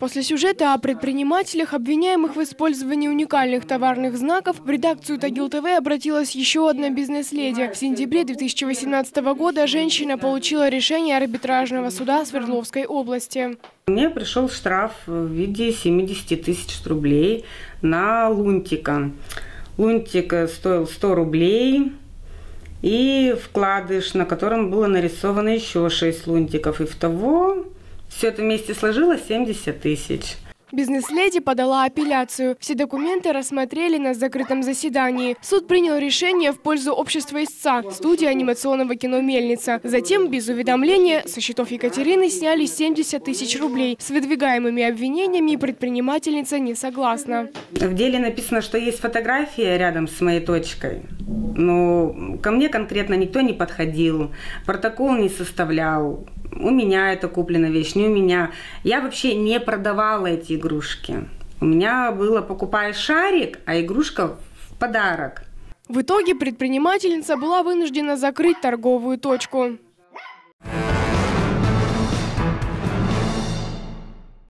После сюжета о предпринимателях, обвиняемых в использовании уникальных товарных знаков, в редакцию Тагил ТВ обратилась еще одна бизнес-леди. В сентябре 2018 года женщина получила решение арбитражного суда Свердловской области. Мне пришел штраф в виде 70 тысяч рублей на лунтика. Лунтик стоил 100 рублей, и вкладыш, на котором было нарисовано еще 6 лунтиков. И в того все это вместе сложилось 70 тысяч. Бизнес-леди подала апелляцию. Все документы рассмотрели на закрытом заседании. Суд принял решение в пользу общества истца, студии анимационного кино «Мельница». Затем, без уведомления, со счетов Екатерины сняли 70 тысяч рублей. С выдвигаемыми обвинениями предпринимательница не согласна. В деле написано, что есть фотография рядом с моей точкой. Но ко мне конкретно никто не подходил, протокол не составлял у меня это куплена вещь, не у меня. Я вообще не продавала эти игрушки. У меня было покупай шарик, а игрушка в подарок. В итоге предпринимательница была вынуждена закрыть торговую точку.